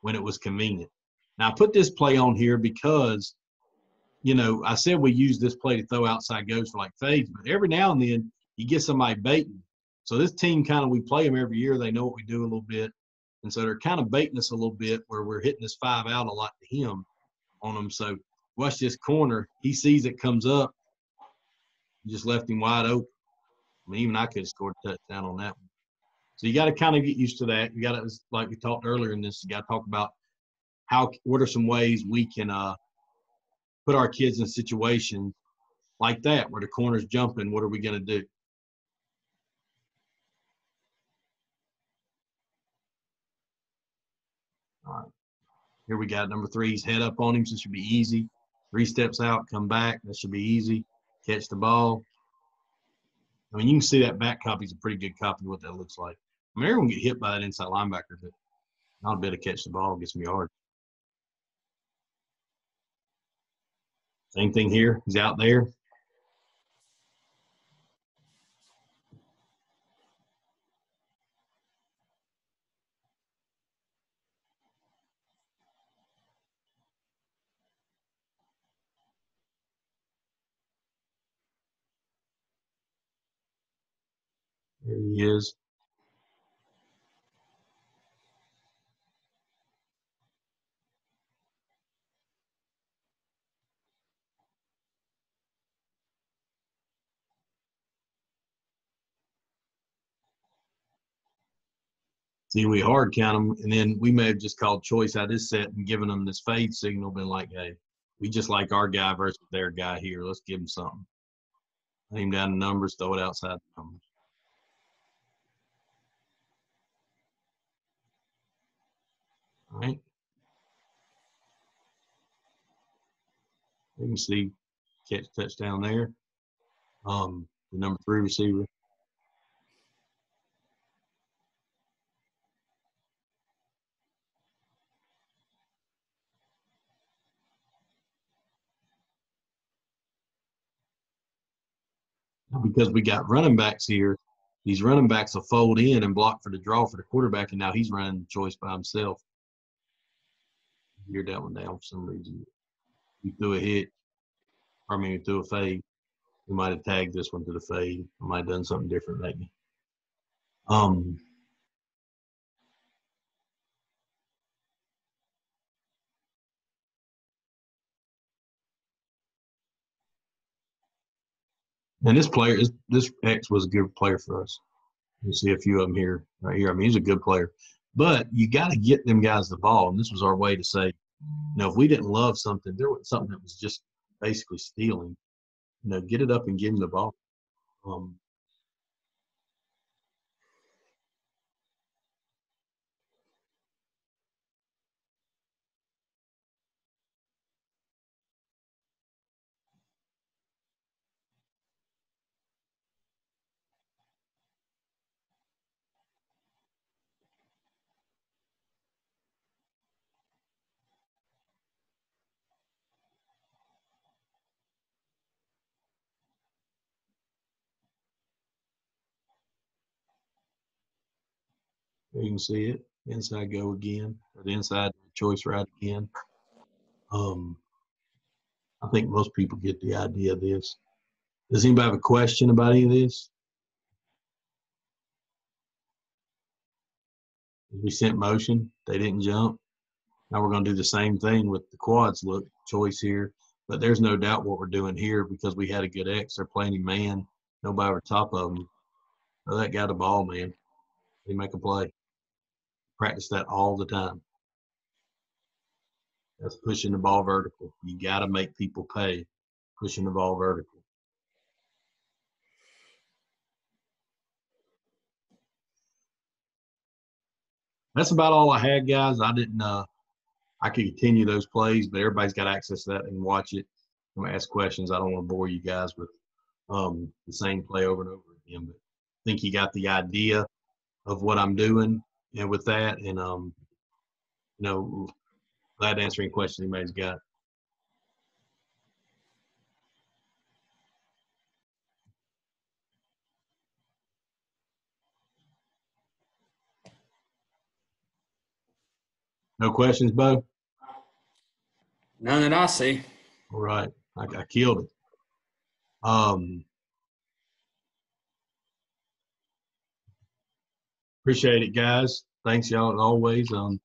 when it was convenient. Now, I put this play on here because, you know, I said we use this play to throw outside goes for like fades, but every now and then you get somebody baiting. So this team kind of we play them every year. They know what we do a little bit, and so they're kind of baiting us a little bit where we're hitting this five out a lot to him on them. So watch this corner. He sees it comes up. Just left him wide open. I mean, even I could have scored a touchdown on that one. So you got to kind of get used to that. You got to, like we talked earlier in this, you got to talk about how, what are some ways we can uh, put our kids in situations like that where the corner's jumping. What are we going to do? All right. Here we got number three. He's head up on him, so it should be easy. Three steps out, come back. That should be easy. Catch the ball. I mean, you can see that back copy is a pretty good copy of what that looks like. I mean, everyone get hit by that inside linebacker, but not a bit of catch the ball, get some yards. Same thing here. He's out. There he is. See, we hard count them, and then we may have just called choice out of this set and given them this fade signal, been like, hey, we just like our guy versus their guy here. Let's give them something. Aim down the numbers, throw it outside the numbers. All right. You can see catch touchdown there. Um, the number three receiver. Because we got running backs here, these running backs will fold in and block for the draw for the quarterback, and now he's running the choice by himself. You're that one down for some reason. You threw a hit, I mean, you threw a fade. We might have tagged this one to the fade. I might have done something different maybe. Um, and this player, is this X was a good player for us. You see a few of them here, right here. I mean, he's a good player, but you got to get them guys the ball. And this was our way to say, you know, if we didn't love something, there was something that was just basically stealing. You know, get it up and give them the ball. Um, You can see it. Inside go again, or the inside choice right again. Um, I think most people get the idea of this. Does anybody have a question about any of this? We sent motion, they didn't jump. Now we're gonna do the same thing with the quads look choice here, but there's no doubt what we're doing here because we had a good X. They're playing man, nobody over top of them. Throw that guy the ball, man. He make a play. Practice that all the time. That's pushing the ball vertical. You got to make people pay pushing the ball vertical. That's about all I had, guys. I didn't. Uh, I could continue those plays, but everybody's got access to that and watch it. I'm gonna ask questions. I don't want to bore you guys with um, the same play over and over again, but I think you got the idea of what I'm doing and with that, and um, you know, glad to answer any questions anybody's got. No questions, Bo? None that I see. All right, I, I killed it. Um, appreciate it, guys. Thanks, y'all, as always. Um,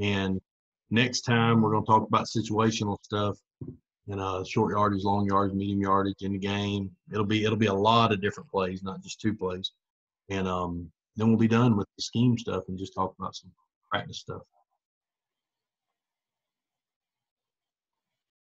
and next time we're gonna talk about situational stuff and uh, short yardage, long yardage, medium yardage in the game. It'll be it'll be a lot of different plays, not just two plays. And um, then we'll be done with the scheme stuff and just talk about some practice stuff.